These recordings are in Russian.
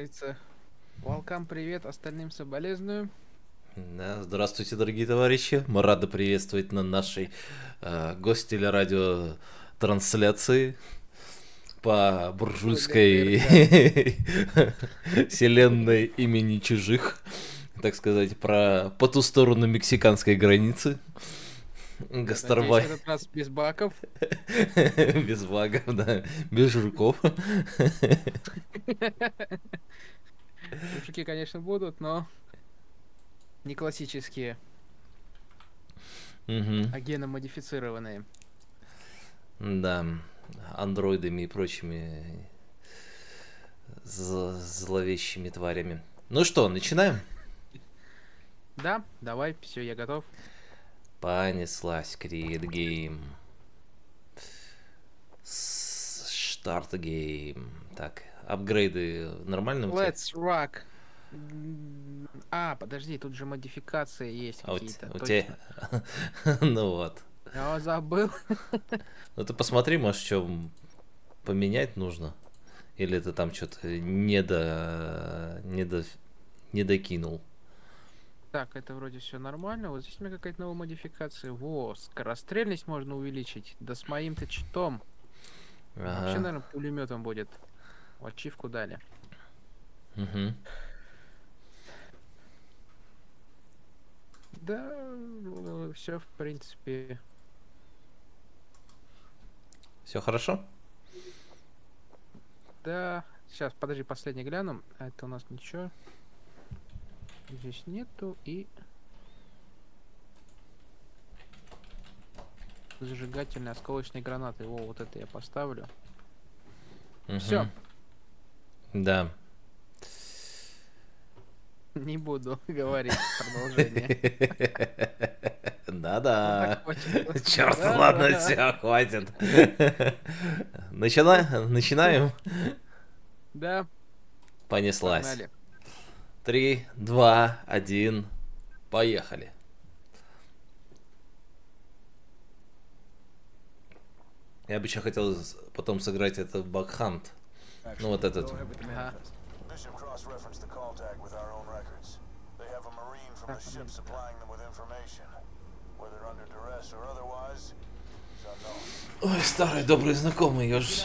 говорится, welcome, привет, остальным соболезную. Да, здравствуйте, дорогие товарищи. Мы рады приветствовать на нашей э, гостелерадио трансляции по буржуйской вселенной имени чужих, так сказать, про по ту сторону мексиканской границы. Гастарбай. этот раз без баков. Без багов, да. Без жуков. Жуки, конечно, будут, но не классические. Угу. А геномодифицированные. Да, андроидами и прочими зловещими тварями. Ну что, начинаем? Да, давай, все, я готов. Понеслась Create game. Start game. Так, апгрейды нормально у тебя? Let's rock. А, подожди, тут же модификации есть а какие-то. У тебя... ну вот. Я забыл. ну ты посмотри, может, что поменять нужно. Или ты там что-то не до... не до... не докинул. Так, это вроде все нормально. Вот здесь у меня какая-то новая модификация. Во, скорострельность можно увеличить. Да с моим-то читом. Ага. Вообще, наверное, пулеметом будет. Ачивку дали. Угу. Да, все в принципе. Все хорошо? Да. Сейчас, подожди, последний гляну. А это у нас ничего. Здесь нету и... Зажигательные осколочные гранаты. О, вот это я поставлю. Угу. Все. Да. Не буду говорить продолжение. Да-да. Черт, ладно, все, хватит. Начинаем? Да. Понеслась. Три, два, один, поехали. Я бы еще хотел потом сыграть это в Бакхант. Ну вот этот. Ага. Ой, старый добрый знакомый, я ж...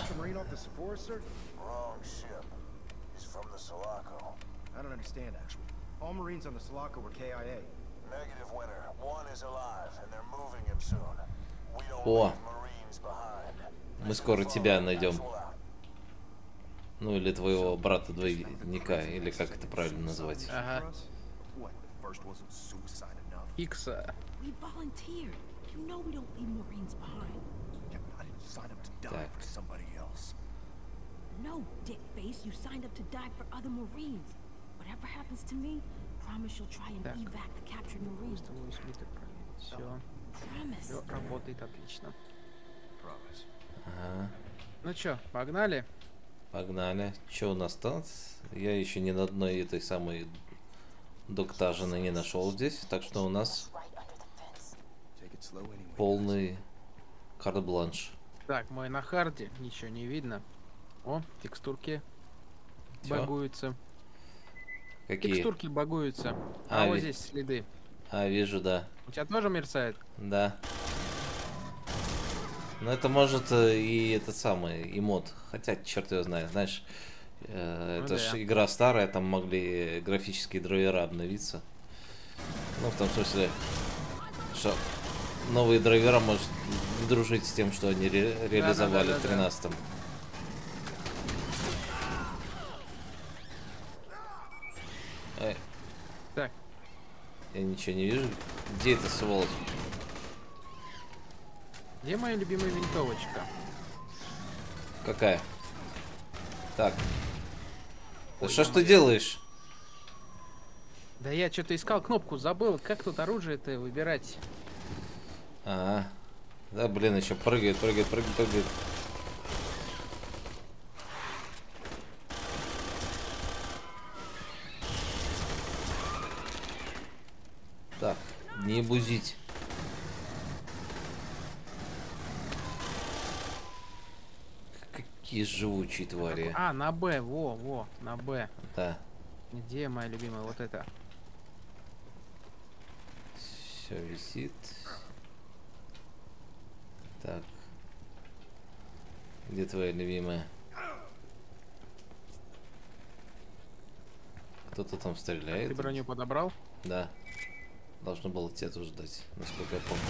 I don't understand, actually. All Marines on the Sulaco were KIA. Negative, Winter. One is alive, and they're moving him soon. We don't О, Marines behind. мы скоро тебя найдем. Ну или твоего брата двойника, или как это правильно назвать. Ага. Икса. Else. No, dick face. You signed up to die for other Marines. Whatever happens to me, promise you'll try and evac the captured Marines. Все. Все работает отлично. Ага. Ну чё, погнали? Погнали. Что у нас там? Я еще ни на одной этой самой доктажины не нашел здесь, так что у нас полный карт-бланш. Так, мой на харде, ничего не видно. О, текстурки Чё? багуются. Какие? Текстурки багуются. А, а вот здесь следы. А, вижу, да. У тебя тоже мерцает? Да. Ну это может э, и этот самый, и мод. Хотя, черт его знает, знаешь, э, ну, это да. же игра старая, там могли графические драйвера обновиться. Ну, в том смысле, что новые драйвера может дружить с тем, что они ре реализовали да, да, да, в 13 -м. Я ничего не вижу. Где эта сволочь? Где моя любимая винтовочка? Какая? Так. Да что ж ты делаешь? Да я что-то искал кнопку, забыл. Как тут оружие-то выбирать? А, -а, а, да, блин, еще прыгает, прыгает, прыгает, прыгает. Так, не бузить. Такие живучие твари. А, на Б, во, во, на Б. Да. Где моя любимая? Вот это. Все висит. Так. Где твоя любимая? Кто-то там стреляет. Ты броню подобрал? Да. Должно было тебя тоже ждать, насколько я помню.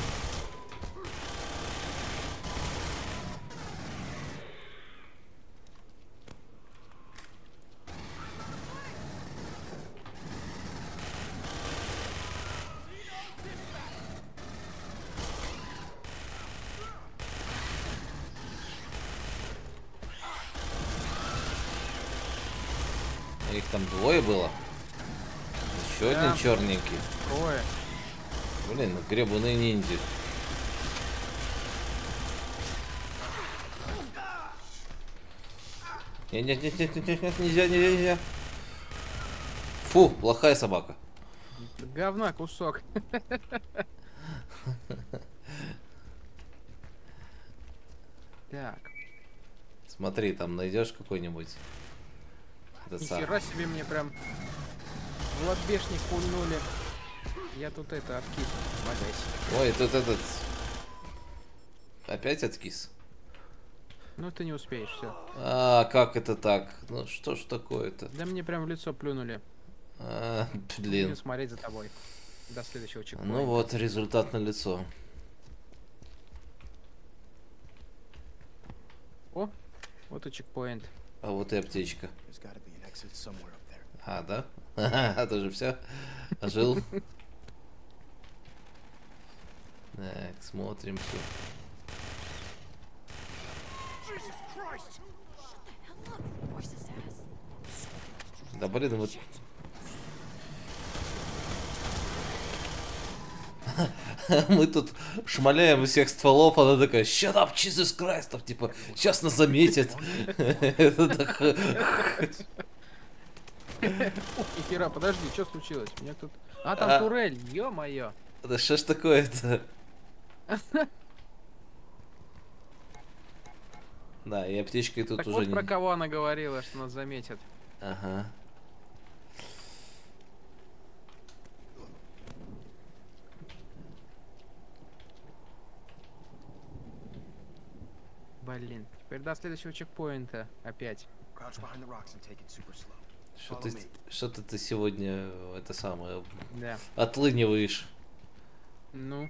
Их там двое было. Еще Да. один черненький. Трое. Блин, ну гребаные ниндзя. Нет, нет, нет, нет, нет, нет, нельзя, нельзя, нельзя. Фу, плохая собака. Говна кусок. Так. Смотри, там найдешь какой-нибудь. Нихера себе мне прям в лобешник пульнули. Я тут это откис. Валяйся. Ой, тут этот. Опять откис. Ну ты не успеешь, все. А, как это так? Ну что ж такое-то? Да мне прям в лицо плюнули. А, Буду блин. смотреть за тобой. До следующего чекпоинта. Ну вот, результат на лицо. О, вот и чекпоинт. А вот и аптечка. There's got to be an exit somewhere up there. А, да? А тоже все? Ожил? Так, смотрим все. Да блин, вот... Мы тут шмаляем из всех стволов, она такая, shut up, Jesus Christ, там, типа, сейчас нас так- Нихера, подожди, что случилось? Мне тут... А, там А. турель, ё-моё. Да что ж такое-то? Да, и аптечкой тут Так уже вот не... про кого она говорила, что нас заметят. Ага. Блин, теперь до следующего чекпоинта опять. Что ты, me. что-то ты сегодня э, это самое Да. отлыниваешь. Ну,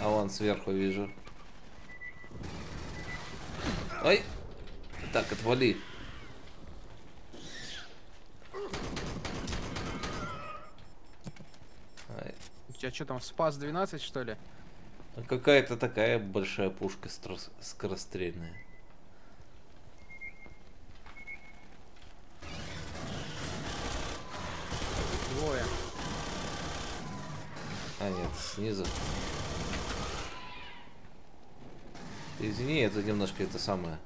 А вон сверху вижу. Ой! Так, отвали. Ай, у тебя что там, спас 12, что ли? ну Какая-то такая большая пушка скорострельная. Двое. А, нет, снизу. Извини, это немножко это самое.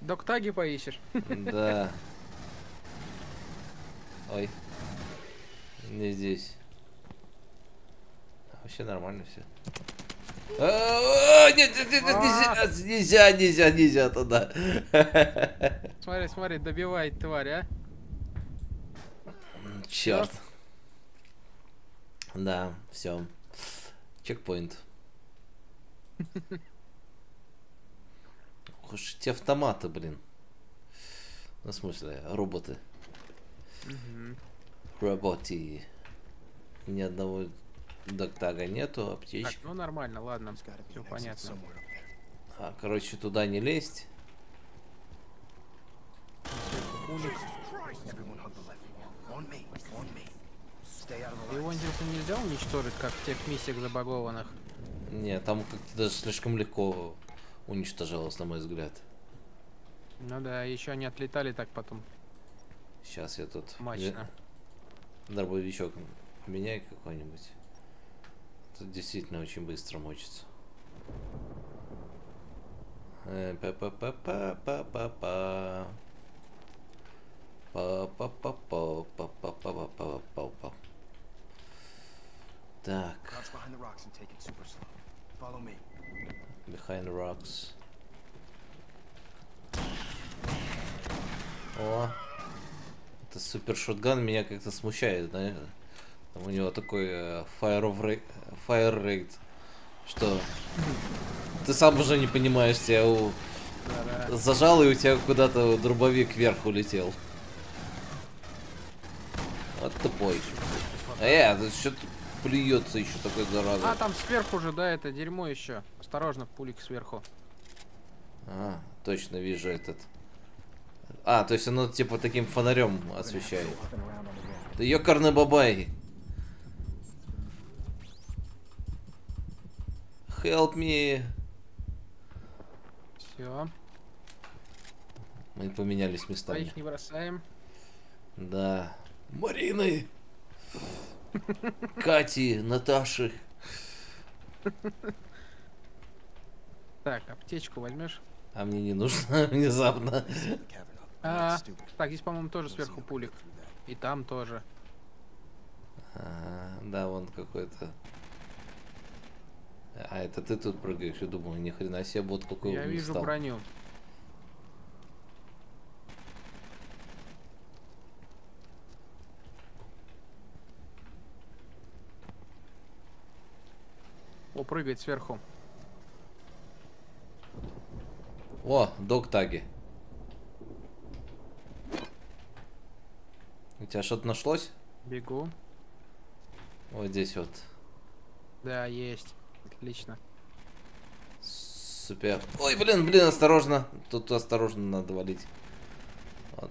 Доктаги поищешь? Да. Ой. Не здесь. Вообще нормально все. Нет, нет, нет, нет, нельзя, нельзя, нельзя, нельзя туда. Смотри, смотри, добивает тварь, а? Черт. Да, все. Чекпоинт. Уж эти автоматы, блин. Ну, в смысле, роботы. Мгм. Роботи. Ни одного доктага нету, Так, аптечки. ну нормально, ладно. Все понятно. А, короче, туда не лезть. Улик. Everyone hug the left. On me. On me. Stay out of the Его, интересно, нельзя уничтожить, как в тех миссиях забагованных? Не, там как-то даже слишком легко уничтожалось, на мой взгляд. Ну да, еще они отлетали так потом. Сейчас я тут Мощно. э, дробовичок меняй какой-нибудь. Тут действительно очень быстро мочится. Э, Па-па-па-па-па-па-па. Так. Behind the rocks. О. Это супер шотган меня как-то смущает, да? Там у него такой э, fire, of rate, fire rate. Что? Ты сам уже не понимаешь, тебя у... зажал и у тебя куда-то дробовик вверх улетел. Вот тупой. Э, ты что плюется еще такой зараза. А, там сверху же, да, это дерьмо еще. Осторожно, пулик сверху. А, точно вижу этот. А, то есть оно типа таким фонарем освещает. Да ёкарный бабай. Help me. Все. Мы поменялись местами. Двоих не бросаем. Да. Марины. Кати, Наташи. Так, аптечку возьмешь? А мне не нужно внезапно. А, так, здесь, по-моему, тоже сверху пулик. И там тоже. Ага, да, вон какой-то. А это ты тут прыгаешь, я думаю, ни хрена себе, вот какой Я вижу стал. броню. О, прыгает сверху. О, док таги. У тебя что-то нашлось? Бегу. Вот здесь вот. Да, есть. Отлично. Супер. Ой, блин, блин, осторожно. Тут осторожно надо валить. Вот.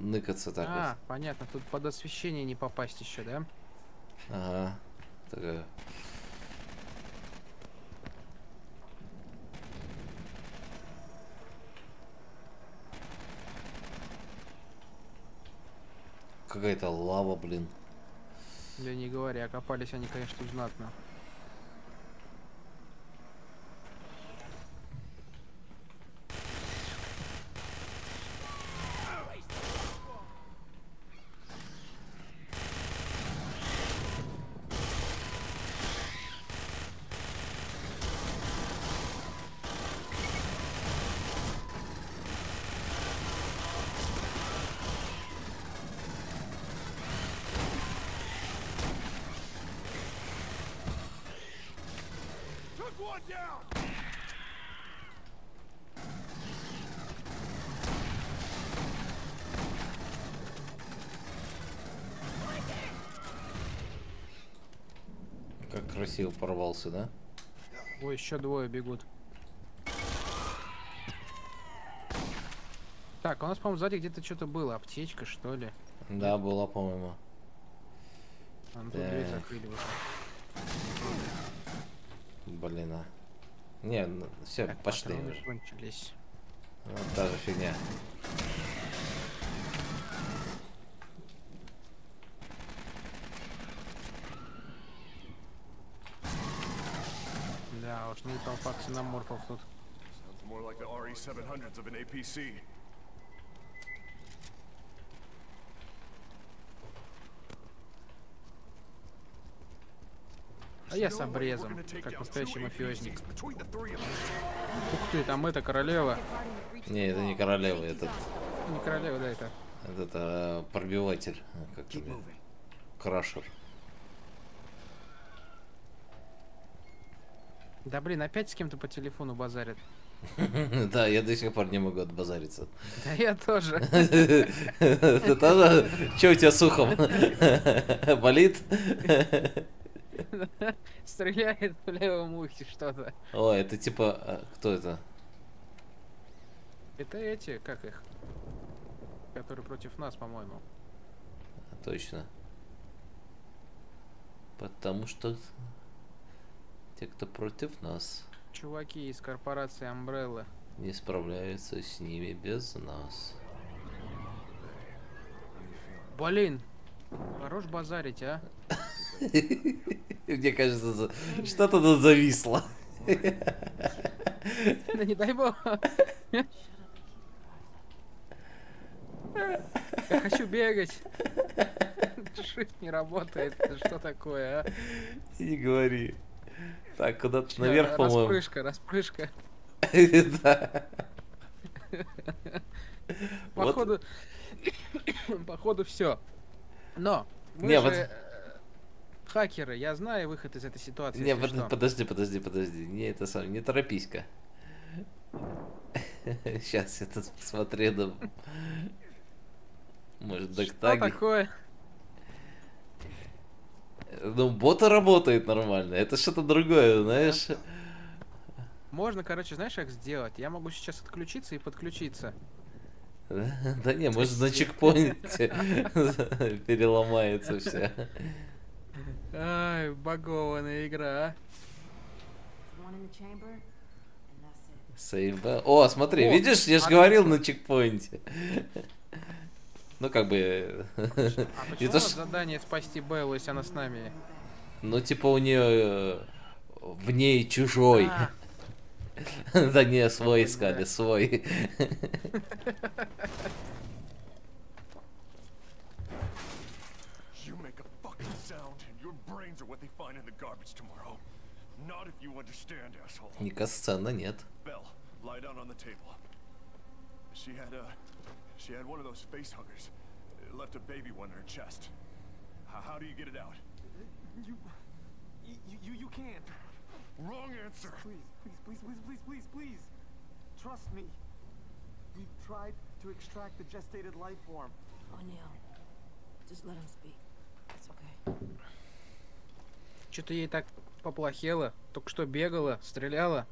Ныкаться так а, понятно. Тут под освещение не попасть еще, да? вот. Ага. Такая. Какая-то лава, блин. Да не говоря, копались они, конечно, знатно. Как красиво порвался, да? Ой, еще двое бегут. Так, у нас, по-моему, сзади где-то что-то было. Аптечка, что ли? Да, была, по-моему. А, ну, тут дверь закрыли. Блин, а. Не, все, Так, пошли уже. кончились. Вот та же фигня. Да уж, ну там факсы на морфов тут. Sounds more like the RE-700s of an APC. А я с обрезом, как настоящий мафиозник. Ух ты, там это королева. Не, это не королева, это, Не королева, да, это. это, это пробиватель. а, Как тебе? Крашер. Да блин, опять с кем-то по телефону базарят. Да, я до сих пор не могу отбазариться. Да я тоже. Ты тоже? Че у тебя с ухом? Болит? Стреляет в левом ухе что-то. О, это типа... а, Кто это? Это эти, как их? Которые против нас, по-моему. Точно. Потому что те, кто против нас, Чуваки из корпорации Umbrella. не справляются с ними без нас. Блин, хорош базарить, а? Мне кажется, что-то тут зависло. Да не дай бог. Я хочу бегать. Shift не работает. Что такое, а? Не говори. Так, куда-то наверх, по-моему. Распрыжка, распрыжка. Да. Походу, походу все. Но мы Не, же хакеры, я знаю выход из этой ситуации. Не, под- что. подожди, подожди, подожди. Не, это сам, не торопись-ка. Сейчас я тут посмотрю. да. Может, Что доктаги. такое? Ну, бота работает нормально. Это что-то другое, знаешь. Можно, короче, знаешь, как сделать? Я могу сейчас отключиться и подключиться. Да не, может на чекпоинте переломается все. Ай, багованная игра, а. Сейв, да? О, смотри, О, видишь, я же говорил на чекпоинте. Ну, как бы... А почему то, задание спасти Беллу, если она с нами? Ну, типа у нее в ней чужой. А, Да не, свой искали, свой. what they find in the garbage tomorrow. Not if you understand, asshole. Ника сцена нет. Bell, lie down on the table. She had a, she had one of those face huggers. It left a baby one in her chest. How, how do you get it out? You, you, you, you can't. Wrong answer. Please, please, please, please, please, please, please. Trust me. We've tried to extract the gestated life form. O'Neill, just let him speak. It's okay. Что-то ей так поплохело. Только что бегала, стреляла.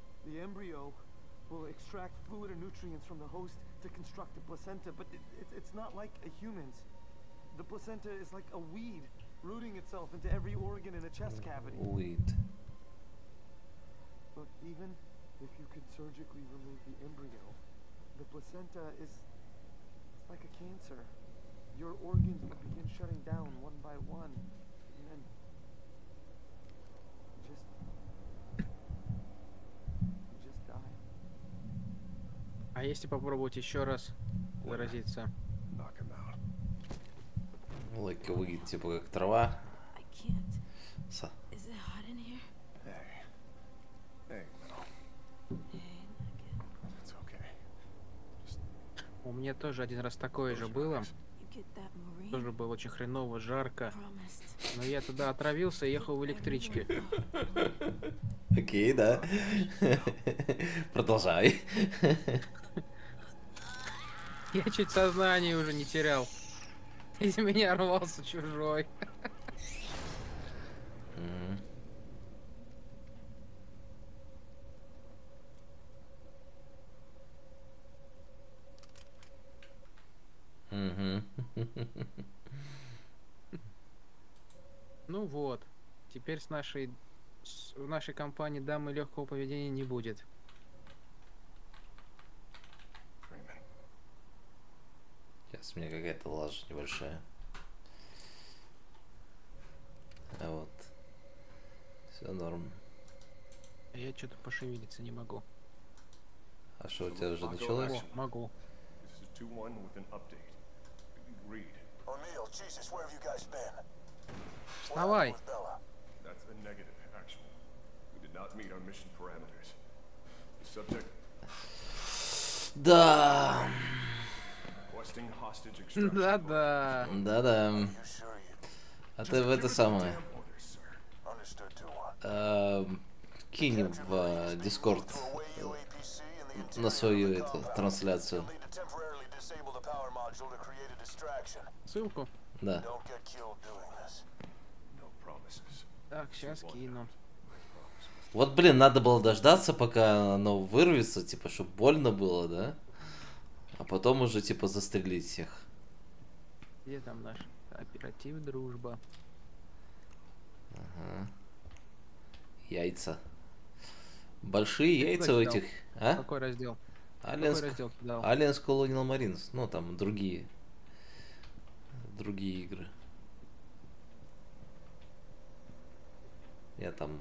Will extract fluid and nutrients from the host to construct the placenta, but it, it, it's not like a human's. The placenta is like a weed, rooting itself into every organ in the chest cavity. Уит. Look, even if you could surgically remove the embryo, the placenta is like a cancer. Your organs would begin shutting down one by one, and then you just you just die. А если попробовать еще раз заразиться? Like weed, типа как трава. Са- okay. У меня тоже один раз такое же было. Тоже было очень хреново, жарко. Но я тогда отравился и ехал в электричке. Окей, да. Продолжай. Я чуть сознание уже не терял. Из меня рвался чужой. Мгм. Ну вот. Теперь с нашей с- в нашей компании дамы легкого поведения не будет. Freeman. Сейчас у меня какая-то лажа небольшая. А вот. Все норм. А Я что-то пошевелиться не могу. А что у тебя уже началось? О, могу. This is 2-1 with an update. Read. O'Neill, Jesus, where have you guys been? Вставай. Да. Да-да. Да-да. А ты в это самое. Эм, Кинь в э, Дискорд на свою эту трансляцию. Ссылку. Да. Так, сейчас кину. Вот, блин, надо было дождаться, пока оно вырвется, типа, чтобы больно было, да? А потом уже, типа, застрелить всех. Где там наш оператив дружба? Ага. Яйца. Большие Ты яйца у этих. А? Какой раздел? Alliance, Какой раздел? Alliance Colonial Marines. Ну, там другие. Другие игры. Я там...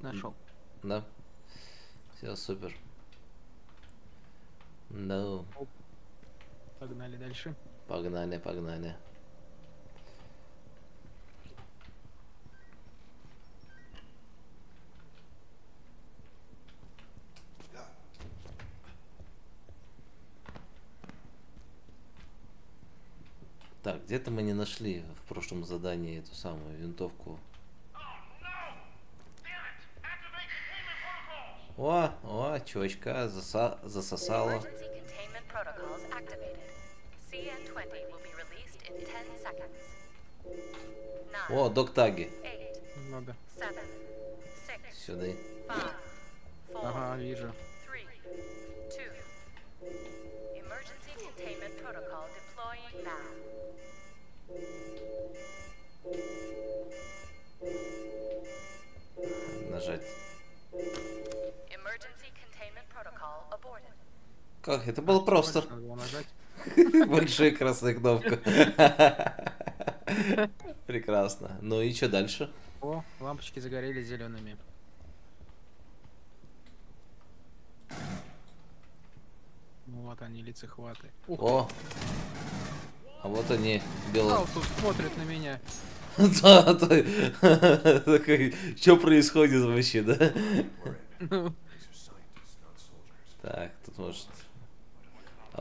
Нашел. Да. Все супер. Да. Погнали дальше. Погнали, погнали. Так, где-то мы не нашли в прошлом задании эту самую винтовку О, о, чувачка заса засосала. О, док Таги. Надо. Сюда. Ага, вижу. Как? Это было просто. Большая красная кнопка. Прекрасно. Ну и что дальше? О, лампочки загорелись зелеными. Ну вот они, лицехваты. Ух О! А вот они, белые. А, тут смотрят на меня. Да, такой, что происходит вообще, да? Так, тут может...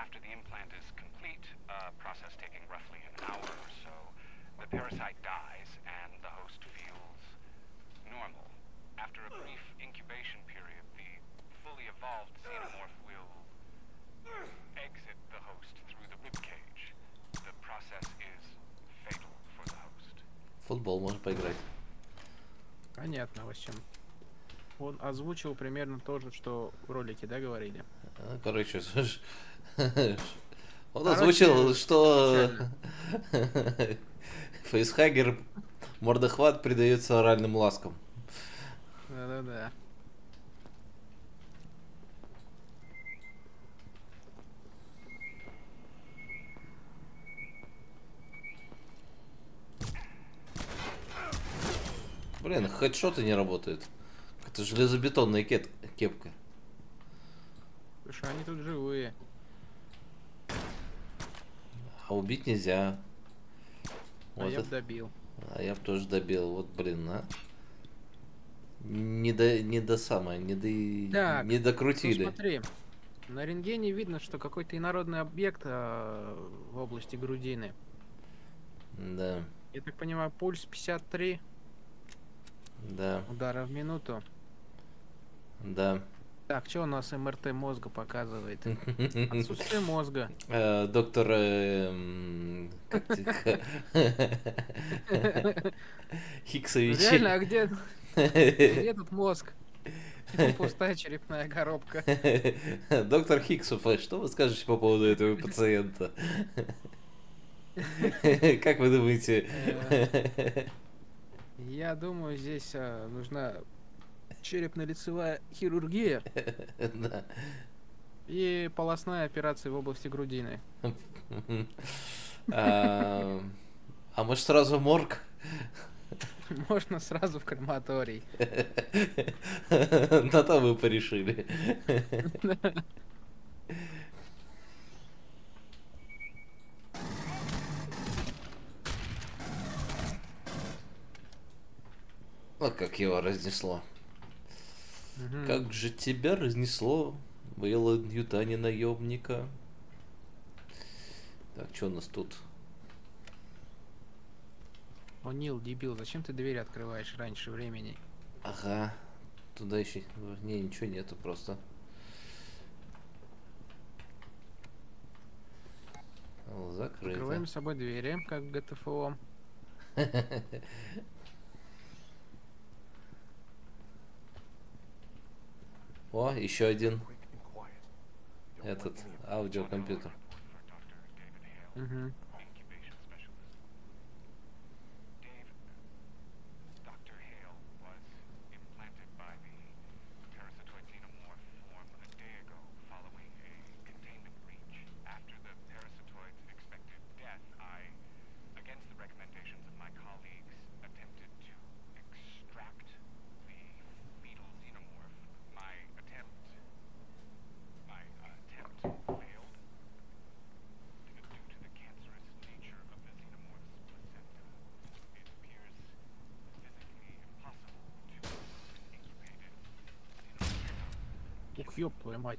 Ауди... Так, компьютер. А, супер. футбол можно поиграть. Понятно, в общем. Он озвучил примерно то же, что в ролике, да, говорили? А, короче, он озвучил, что Фейсхагер мордохват придается оральным ласкам. Да-да-да. Блин, хедшоты не работают. Это железобетонная кет кепка. Слушай, они тут живые. А убить нельзя. А вот я это... добил. А я тоже добил. Вот, блин, а. Не до, не до самое, не до, так, не докрутили. Ну смотри, на рентгене видно, что какой-то инородный объект э, в области грудины. Да. Я так понимаю, пульс 53. Да. Удара в минуту. Да. Так, что у нас МРТ мозга показывает? Отсутствие мозга. Э, доктор... Эм, Хиксович. Реально, а где... Где тут мозг? Пустая черепная коробка. Доктор Хиксов, а что вы скажете по поводу этого пациента? Как вы думаете? Э, я думаю, здесь а, нужна черепно-лицевая хирургия и полостная операция в области грудины. А, а может сразу в морг? Можно сразу в крематорий. На то вы порешили. А как его разнесло. Угу. Как же тебя разнесло, Вейла Ньютани наемника. Так, что у нас тут? О, Нил, дебил, зачем ты дверь открываешь раньше времени? Ага, туда еще... Не, ничего нету просто. Закрыто. Открываем с собой двери, как в ГТФО. О, еще один. Этот аудиокомпьютер. Угу. Мать.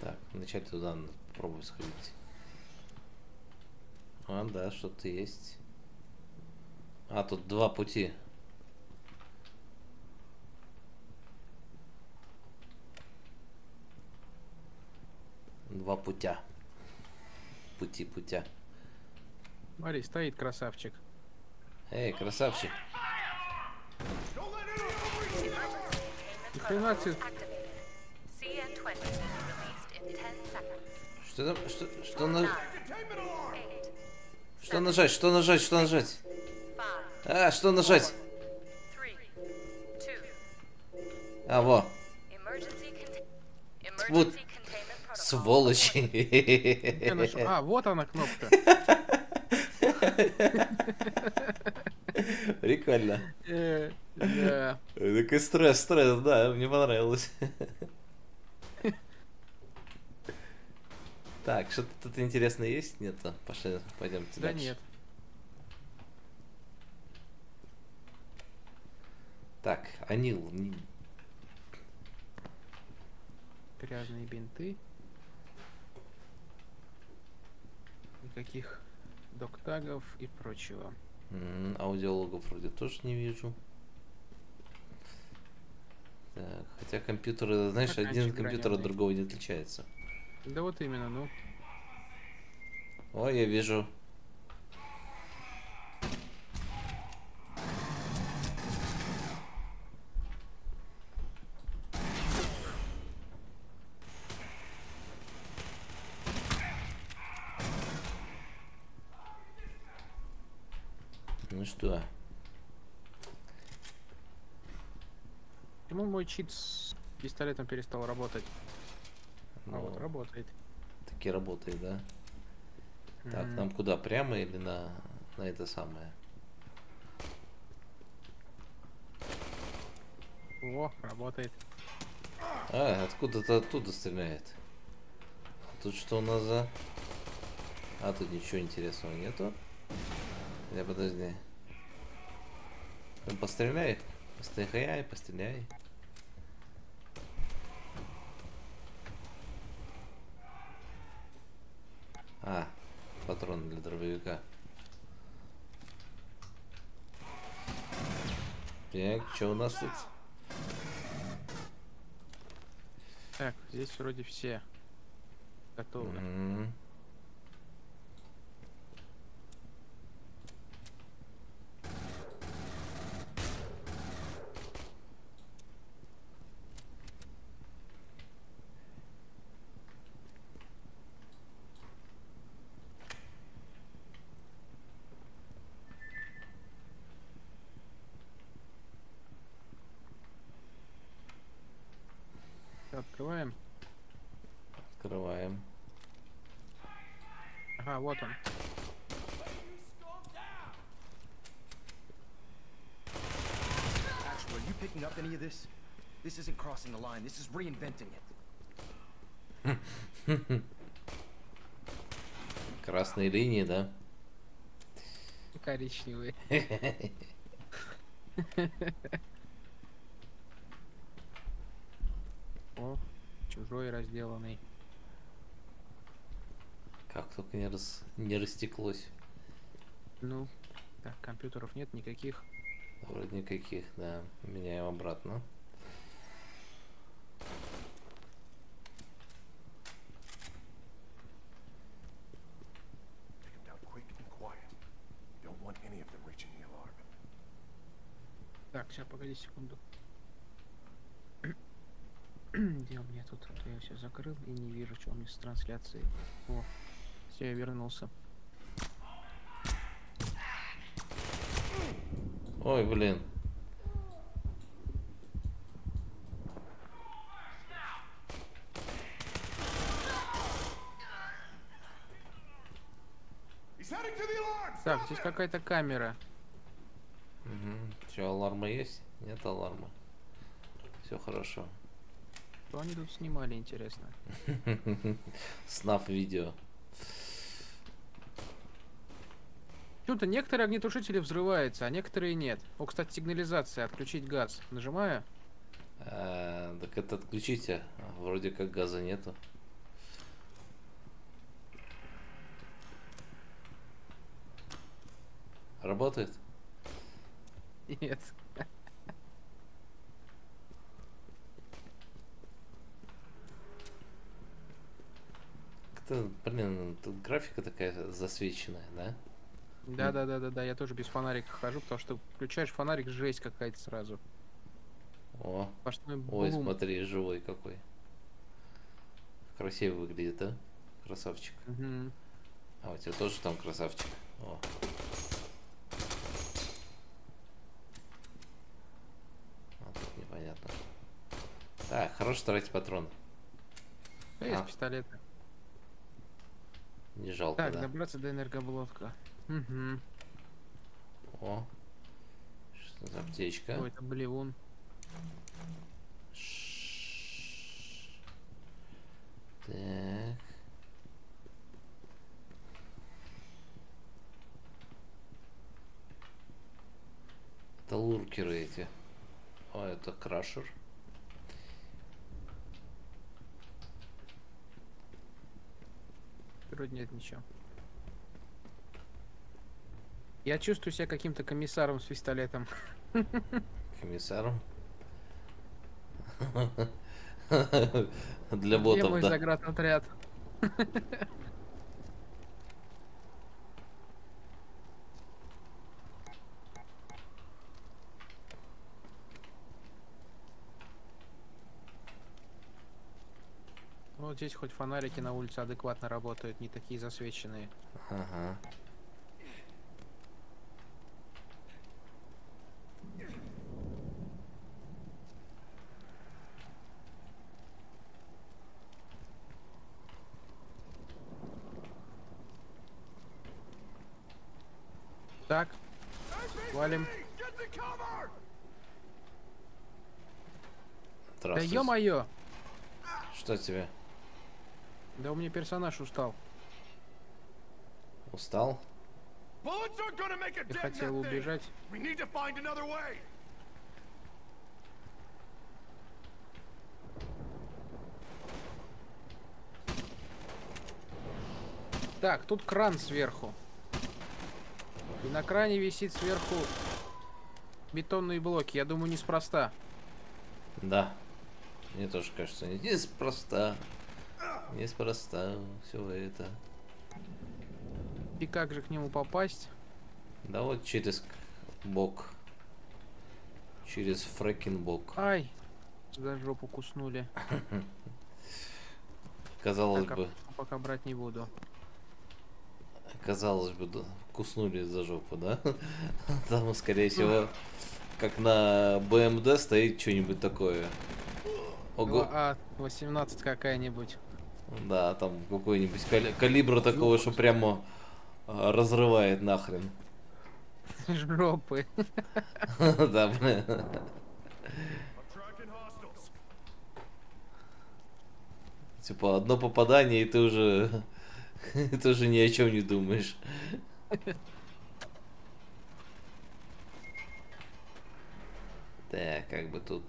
Так, вначале туда надо попробую сходить. А, да, что-то есть. А, тут два пути. Два путя. Пути путя. Смотри, стоит красавчик. Эй, красавчик. Хрена себе. Что там? Что, что на... Что нажать? Что нажать? Что нажать? А, что нажать? А, во. Вот. Сволочи. Нашел. А, вот она кнопка. Прикольно. Э, Да. Такой стресс, стресс, да, мне понравилось. Так, что-то тут интересное есть? Нет, пошли, пойдемте Да дальше. нет. Так, Анил. Грязные бинты. Никаких доктагов и прочего. Аудиологов вроде тоже не вижу. Так, хотя компьютеры, знаешь, один Стаканчик компьютер от другого не отличается. Да вот именно, ну. Ой, я вижу. Ну что, Почему мой чит с пистолетом перестал работать? А вот ну, работает. таки работает, да? Так, Мгм. нам куда? Прямо или на, на это самое? О, работает. А, откуда-то оттуда стреляет. Тут что у нас за... А, тут ничего интересного нету. Я подожди. Ну, постреляй. Постреляй, постреляй. А, патроны для дробовика. Так, что у нас тут? Так, здесь вроде все готовы. Мгм. Открываем. Открываем. Ага, вот он. Actually, are you picking up any of this? This isn't line. This is reinventing it. Красные линии, да? Коричневый. О, чужой разделанный. Как только не, рас... не растеклось. Ну, так, компьютеров нет никаких. Вроде никаких, да. Меняем обратно. Take him down quick and quiet. Don't want any of them reaching the alarm. Погоди секунду. Где у меня тут? То Я все закрыл и не вижу, что у меня с трансляцией. О, все, я вернулся. Ой, блин. Так, здесь какая-то камера. Че, аларма есть? Нет аларма. Все хорошо. Что они тут снимали, интересно? Снав видео. Почему-то некоторые огнетушители взрываются, а некоторые нет. О, кстати, сигнализация. Отключить газ. Нажимаю. А, так это отключите. Вроде как газа нету. Работает? Нет. Это, блин, тут графика такая засвеченная, да? Да, да, да, да, да. Я тоже без фонарика хожу, потому что включаешь фонарик, жесть какая-то сразу. О, ой, смотри, живой какой. Красиво выглядит, да? Красавчик. Угу. А у тебя тоже там красавчик. О. А тут непонятно. Так, хорош тратить патрон. Да, есть а. пистолеты. Не жалко, Так, да? добраться до энергоблока. Угу. О. Что за аптечка? Ой, это блевун. Так. Это луркеры эти. О, это крашер. Вроде нет ничего. Я чувствую себя каким-то комиссаром с пистолетом. Комиссаром? Для ботов, Где мой да. заградотряд? Вот здесь хоть фонарики на улице адекватно работают, не такие засвеченные. Ага. Так, валим. Да ё-моё! Что тебе? Да у меня персонаж устал. Устал? Я хотел убежать. Так, тут кран сверху. И на кране висит сверху бетонные блоки. Я думаю, неспроста. Да. Мне тоже кажется, неспроста. Неспроста все это. И как же к нему попасть? Да вот через бок. Через фрекин бок. Ай, за жопу куснули. Казалось так, бы. А пока брать не буду. Казалось бы, куснули за жопу, да? Там, скорее всего, как на БМД стоит что-нибудь такое. Ого. А 18 какая-нибудь. Да, там какой-нибудь кали калибра такого, что прямо а, разрывает нахрен. Жопы. Да, блин. Типа одно попадание, и ты уже ты уже ни о чем не думаешь. Так, как бы тут.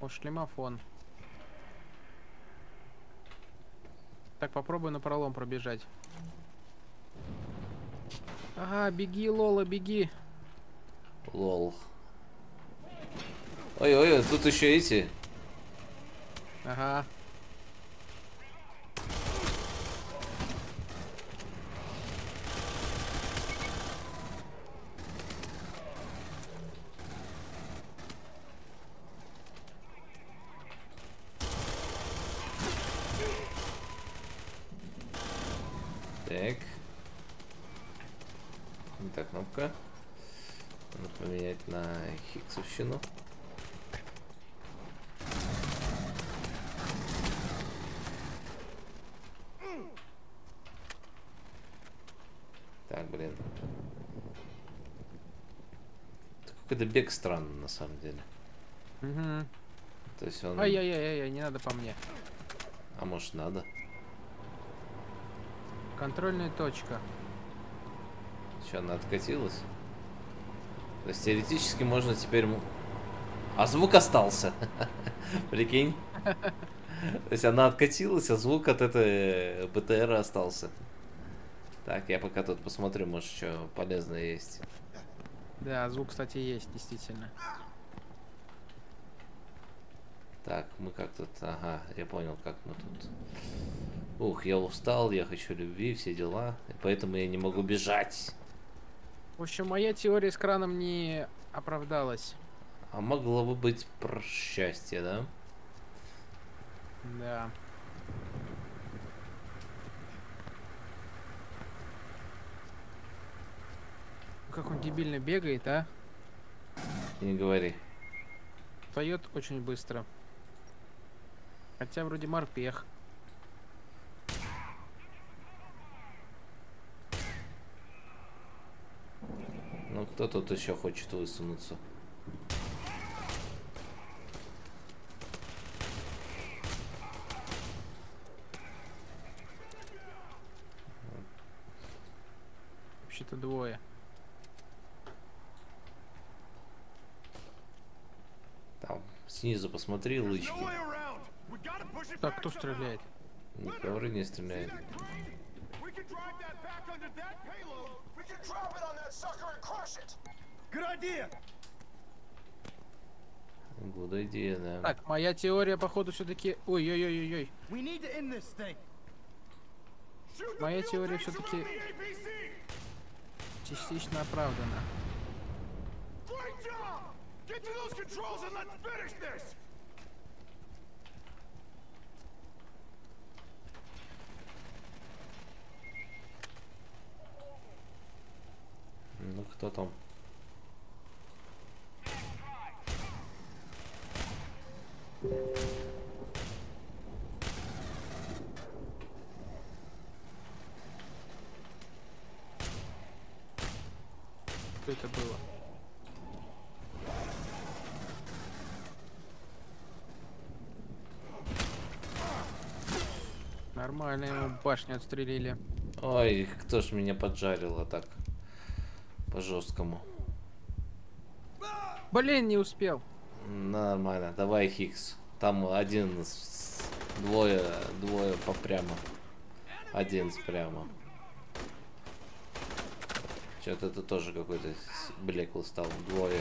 О, шлемофон. Так, попробую на пролом пробежать. Ага, беги, Лола, беги. Лол. Ой-ой-ой, тут еще эти. Ага. Хиксовщину. Так, блин. Какой-то бег странный, на самом деле. Угу. То есть он... Ай-яй-яй-яй, не надо по мне. А может надо? Контрольная точка. Что, она откатилась? То есть теоретически можно теперь... А звук остался. Прикинь? То есть она откатилась, а звук от этой БТР остался. Так, я пока тут посмотрю, может, что полезное есть. Да, звук, кстати, есть, действительно. Так, мы как тут... Ага, я понял, как мы тут... Ух, я устал, я хочу любви, все дела. И поэтому я не могу бежать. В общем, моя теория с краном не оправдалась. А могло бы быть про счастье, да? Да. Как он дебильно бегает, а? Не говори. Поет очень быстро. Хотя вроде морпех. Ну кто тут еще хочет высунуться? Вообще-то двое. Там снизу посмотри, лычки. Так, кто стреляет? Никого не стреляет. Good idea, да. Так, моя теория, походу, все-таки... Ой-ой-ой-ой. Моя теория все-таки частично оправдана. Get to those controls and let's finish this! Ну кто там? Что это было? Нормально ему башню отстрелили. Ой, кто ж меня поджарил а так? По жесткому. Блин, не успел. Нормально, давай Хикс. Там один, двое, двое по прямо. Один прямо. Что-то это тоже какой-то блеклый стал. Двое.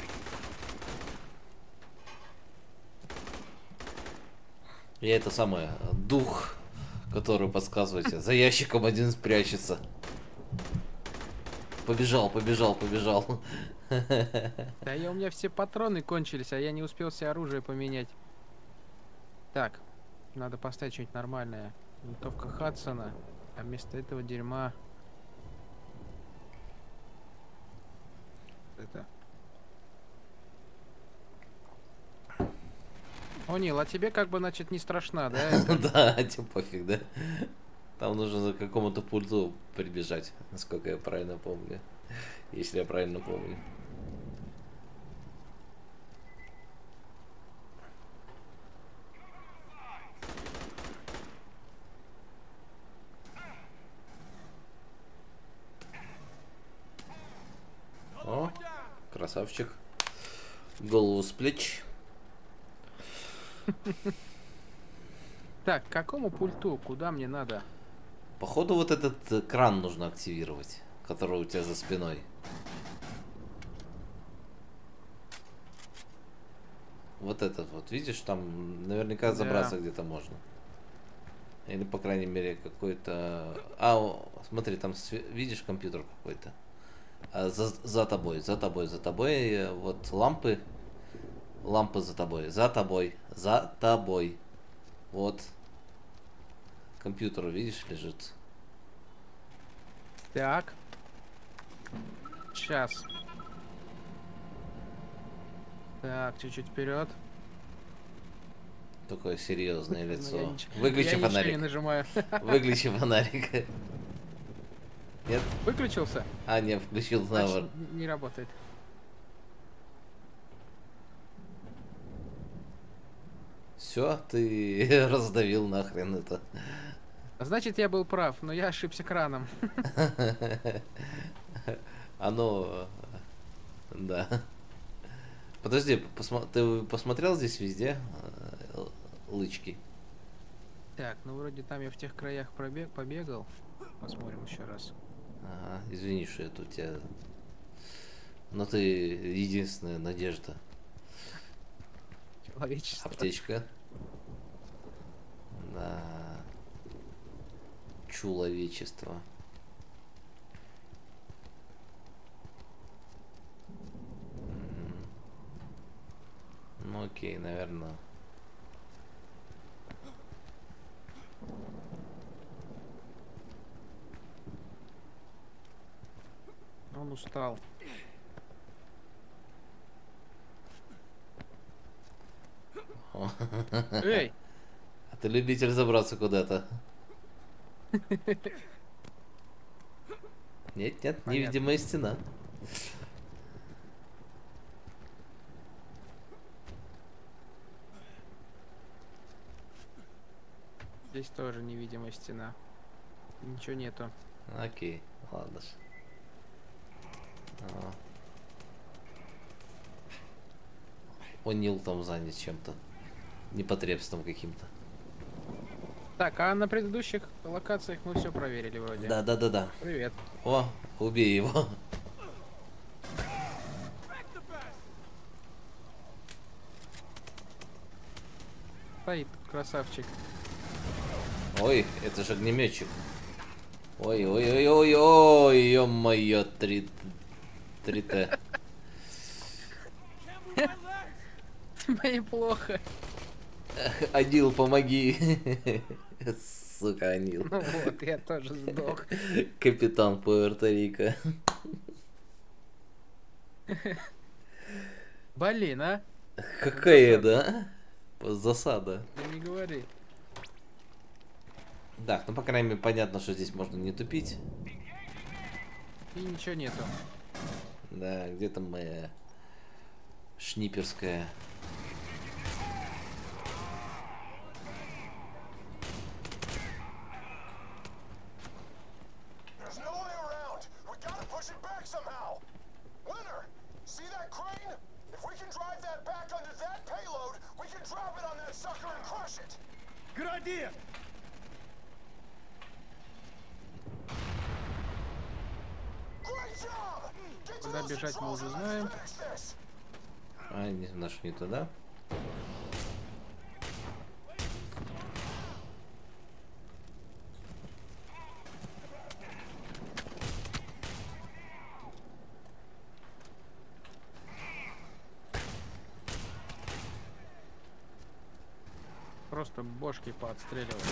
Я это самое, дух, который подсказываете. За ящиком один спрячется. Побежал, побежал, побежал. Да я у меня все патроны кончились, а я не успел себе оружие поменять. Так, надо поставить что-нибудь нормальное. Винтовка Хадсона. А вместо этого дерьма... Это... О, Нил, а тебе как бы, значит, не страшна, да? Да, тебе пофиг, да? Там нужно за какому-то пульту прибежать, насколько я правильно помню. Если я правильно помню. О, красавчик. Голову с плеч. Так, к какому пульту? Куда мне надо? Походу вот этот э, кран нужно активировать, который у тебя за спиной. Вот этот вот, видишь, там наверняка забраться да. где-то можно. Или, по крайней мере, какой-то... А, смотри, там видишь компьютер какой-то. А за, за тобой, за тобой, за тобой. Э, вот лампы. Лампы за тобой, за тобой, за тобой. Вот. Компьютер, видишь, лежит. Так. Сейчас. Так, чуть-чуть вперед. Такое серьезное лицо. Выключи фонарик. нажимаю. Выключи фонарик. Нет? Выключился? А, не, включил снова. Не работает. Все, ты раздавил нахрен это. Значит, я был прав, но я ошибся краном. Оно... Да. Подожди, посмо... ты посмотрел здесь везде э, лычки? Так, ну вроде там я в тех краях пробег, побегал. Посмотрим еще раз. Ага, извини, что я тут тебя... Но ты единственная надежда. Человечество. Аптечка. Да. Человечество. Ну окей, наверное. Он устал. Эй! А ты любитель забраться куда-то. Нет, нет, невидимая стена. Здесь тоже невидимая стена. Ничего нету. Окей, ладно. Нил там занят чем-то. Непотребством каким-то. Так, а на предыдущих локациях мы все проверили вроде. Да, да, да, да. Привет. О, убей его. Стоит, красавчик. Ой, это же огнеметчик. Ой, ой, ой, ой, ой, ё-моё, 3 3Т. Мне плохо. Анил, помоги. Сука, Анил. Ну вот, я тоже сдох. Капитан Пуэрто-Рико. Блин, а? Какая, да? Засада. Да не говори. Так, ну по крайней мере понятно, что здесь можно не тупить. И ничего нету. Да, где там моя шниперская бежать мы уже знаем. А, не, наш не туда. Просто бошки поотстреливать.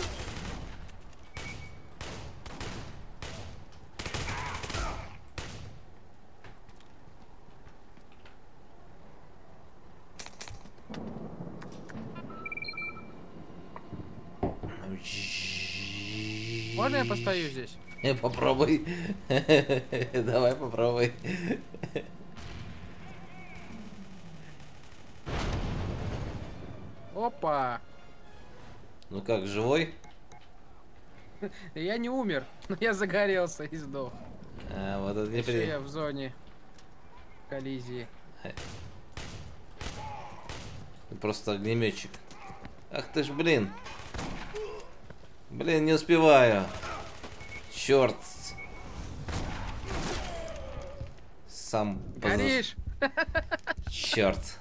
Можно я постою здесь? Попробуй. Давай попробуй. Опа! Ну как, живой? Я не умер, но я загорелся и сдох. А, вот это не при... я в зоне коллизии. Просто огнеметчик. Ах ты ж, блин. Блин, не успеваю. Черт. Сам Горишь! Черт.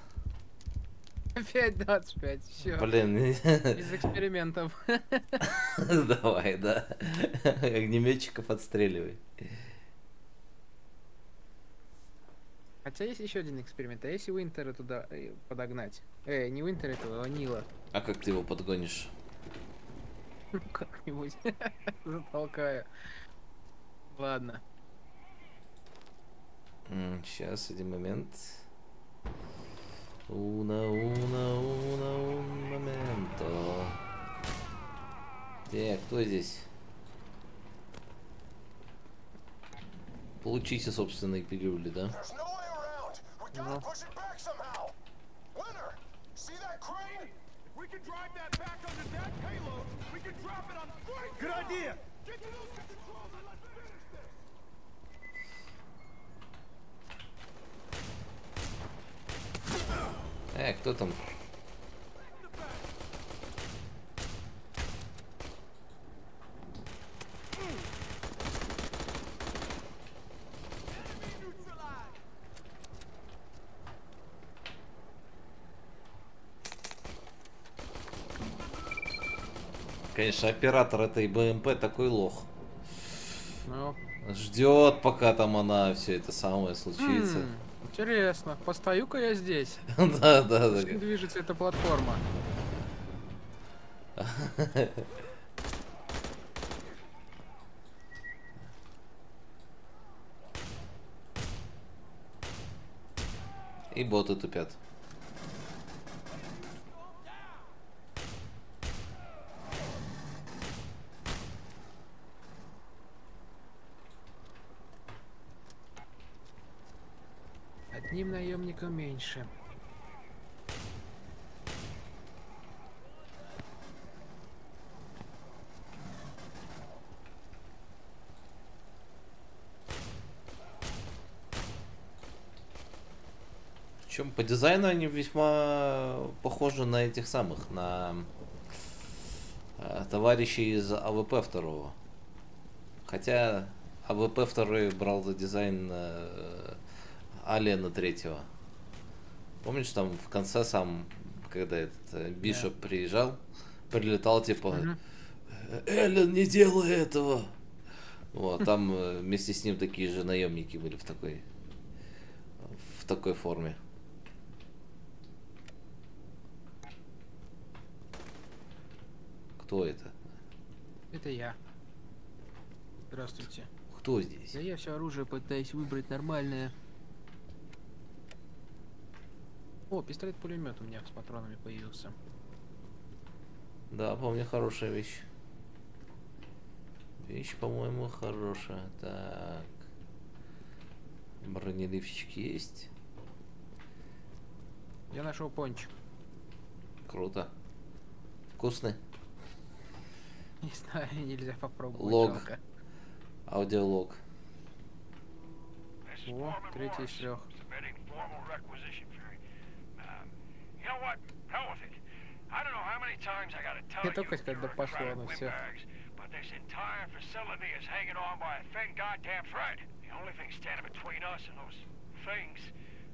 Опять 25, все. Блин. Из экспериментов. Давай, да. Огнеметчиков отстреливай. Хотя есть еще один эксперимент. А если Уинтера туда э, подогнать? Э, не Уинтера этого, а Нила. А как ты его подгонишь? Ну, как-нибудь затолкаю. Ладно. Сейчас, один момент. Уна, уна, уна, un момento. Так, кто здесь? Получите собственные пилюли, да? Ну. Good Э, кто там? Конечно, оператор этой БМП такой лох. Ну. Ждет, пока там она все это самое случится. -м, интересно. Постою-ка я здесь. Да, да, да. движется эта платформа. И боты тупят. Одним наемником меньше. Причем по дизайну они весьма похожи на этих самых, на э, товарищей из AVP второго. Хотя AVP второй брал за дизайн э, Alien а третьего. Помнишь, там в конце сам, когда этот э, Бишоп yeah. приезжал, прилетал типа uh-huh. Эллен, не делай этого. Вот, там э, вместе с ним такие же наемники были в такой в такой форме. Кто это? Это я. Здравствуйте. Кто здесь? Да я все оружие пытаюсь выбрать нормальное. О, пистолет-пулемет у меня с патронами появился. Да, помню, хорошая вещь. Вещь, по-моему, хорошая. Так. Бронеливчик есть. Я нашел пончик. Круто. Вкусный? Не знаю, нельзя попробовать. Лог. Жалко. Аудиолог. О, третий из трех. what? Hell with it. I don't know how many times I gotta tell you there are crowded windbags, but this entire facility is hanging on by a thin goddamn thread. The only thing standing between us and those things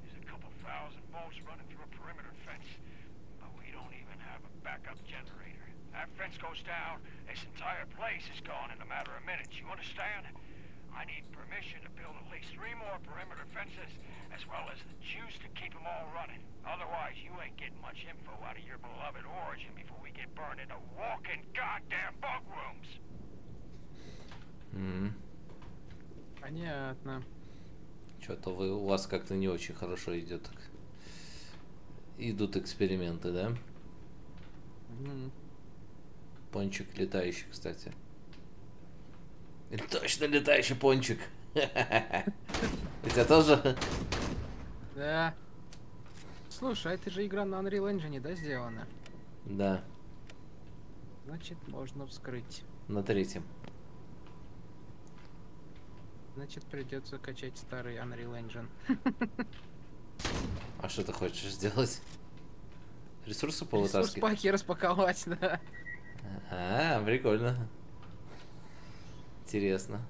is a couple thousand volts running through a perimeter fence. But we don't even have a backup generator. That fence goes down, this entire place is gone in a matter of minutes, you understand? I need permission to build at least three more perimeter fences, as well as the juice to keep them all running. Otherwise, you ain't getting much info out of your beloved origin before we get burned into walking goddamn bug rooms. Mm. Понятно. Что-то вы у вас как-то не очень хорошо идет. Идут эксперименты, да? Mm. Пончик летающий, кстати. И точно летающий пончик. У тебя тоже? Да. Слушай, а это же игра на Unreal Engine, да, сделана? Да. Значит, можно вскрыть. На третьем. Значит, придется качать старый Unreal Engine. А что ты хочешь сделать? Ресурсы повытаскивать? Ресурс паки распаковать, да. А, прикольно. Интересно.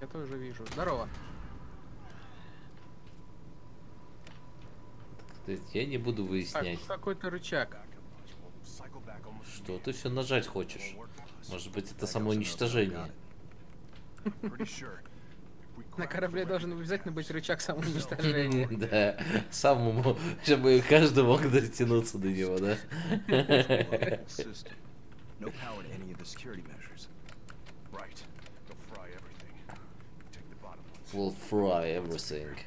Я тоже вижу. Здорово. Так, я не буду выяснять. Какой-то рычаг. Что ты все нажать хочешь? Может быть, это само уничтожение. На корабле должен обязательно быть рычаг самоуничтожения. Да, самому, чтобы каждый мог дотянуться до него, да? We'll fry everything.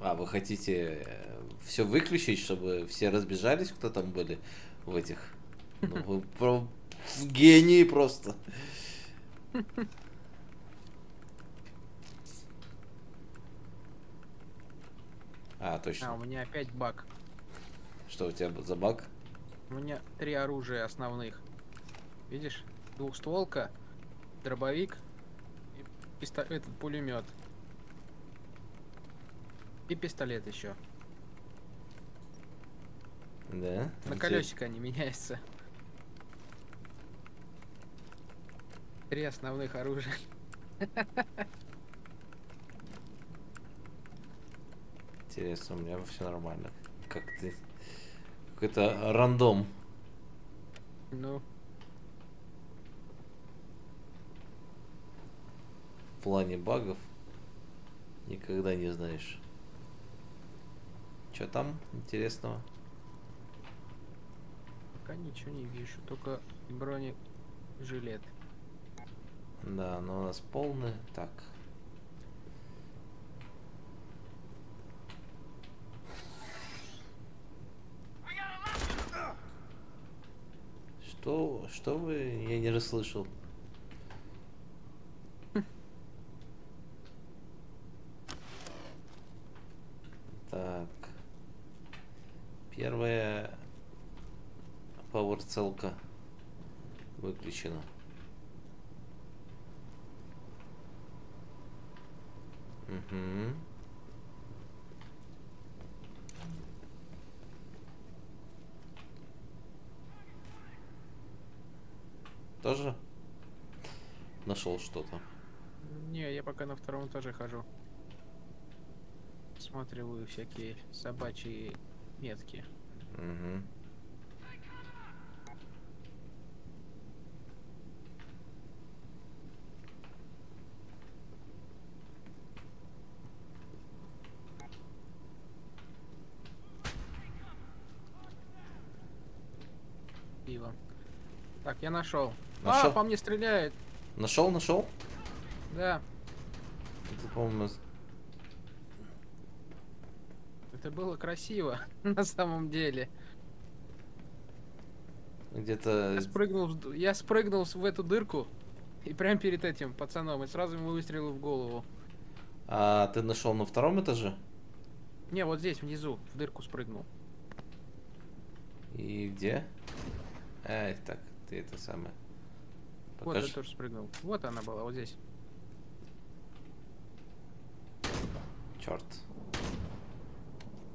А, вы хотите э, все выключить, чтобы все разбежались, кто там были в этих? Ну, вы про... гении просто. А, точно. А, у меня опять баг. Что у тебя за баг? У меня три оружия основных. Видишь? Двухстволка, дробовик и писто... этот пулемет. И пистолет еще. Да? На колесико они меняются. Три основных оружия. Интересно, у меня все нормально. Как ты? Какой-то рандом. Ну. В плане багов никогда не знаешь. Что там интересного? Пока ничего не вижу, только бронежилет. Да, но у нас полный. Так. Что, что вы? Я не расслышал. Так. Первая Power целка выключена. Угу. Тоже нашел что-то? Не, я пока на втором этаже хожу. Смотрю всякие собачьи метки. Угу. Пиво. Так, я нашел. Нашел? А, по мне стреляет. Нашел, нашел? Да. Это, по-моему, Это было красиво, на самом деле. где-то... Я спрыгнул, я спрыгнул в эту дырку. И прям перед этим пацаном, и сразу ему выстрелил в голову. А ты нашел на втором этаже? Не, вот здесь, внизу, в дырку спрыгнул. И где? Эй, так, ты это самое. Вот я тоже спрыгнул. Вот она была, вот здесь. Черт.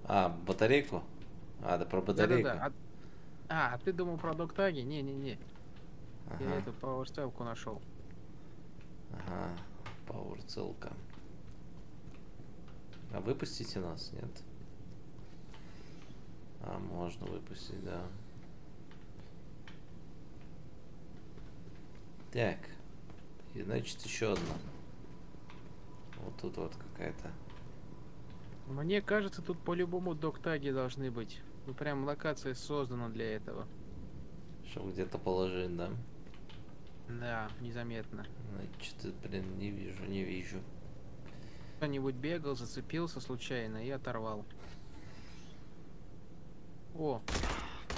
А, батарейку? А, да про батарейку. Да-да-да. А, а ты думал про доктаги? Не-не-не. Я Ага, эту пауэрстелку нашел. ага. Power целка. А выпустите нас, нет? А, можно выпустить, да. Так. И значит еще одна. Вот тут вот какая-то. Мне кажется, тут по-любому доктаги должны быть. Ну прям локация создана для этого. Чтобы где-то положить, да? Да, незаметно. Значит, блин, не вижу, не вижу. Кто-нибудь бегал, зацепился случайно и оторвал. О,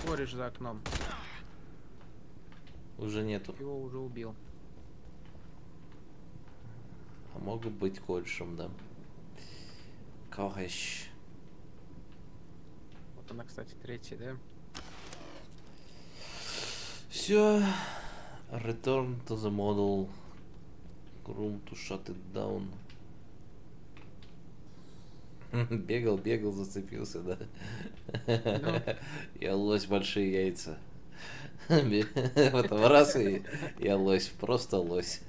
кореш за окном. Уже нету. Его уже убил. А могут быть кольшем, да? Кореш. Вот она, кстати, третья, да? Все. Return to the model. Room to shut it down. Бегал, бегал, зацепился, да? Я лось большие яйца. Потом раз и я лось, просто лось.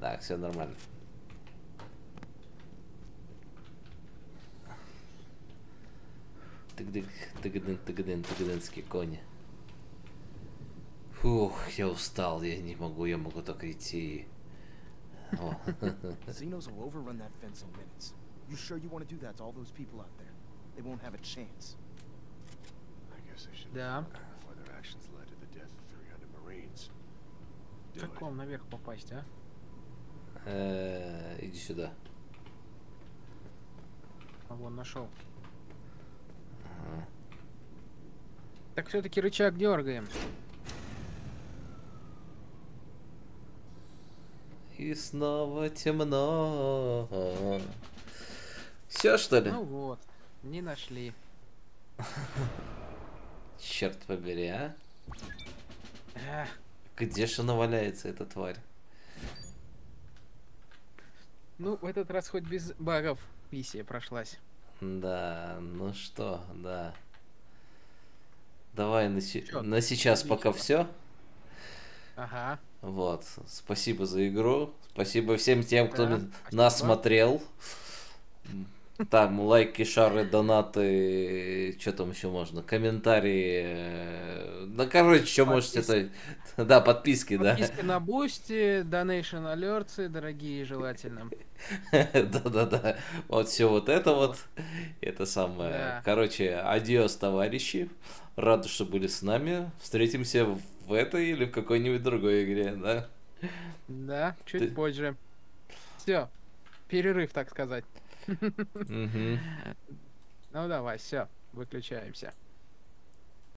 Так, все нормально. Тыгдык, тыгдын, тыгдын, тыгдынские кони. Фух, я устал, я не могу, я могу только идти. О, Xenos will overrun that fence in minutes. You sure you want to do that to all those people out there? They won't have a chance. I guess I should Да. why their actions led to the death of 300 Marines. Do Как it. вам наверх попасть, а? э, Иди сюда. А вон нашел. Ага. Так все-таки рычаг дергаем. И снова темно. Все, что ли? Ну вот, не нашли. Черт побери, а? Где же она валяется, эта тварь? Ну, в этот раз хоть без багов миссия прошлась. Да, ну что, да. Давай на, на сейчас пока все. Ага. Вот. Спасибо за игру. Спасибо всем тем, кто да, нас смотрел. Там лайки, шары, донаты, что там еще можно, комментарии. Ну, короче, что можете это... Да, подписки, да. Подписки на Boosty, Donation Alerts, дорогие, желательно. Да-да-да. Вот все вот это вот. Это самое. Короче, адиос, товарищи. Рады, что были с нами. Встретимся в этой или в какой-нибудь другой игре, да? Да, чуть позже. Все. Перерыв, так сказать. Ну давай, все, выключаемся.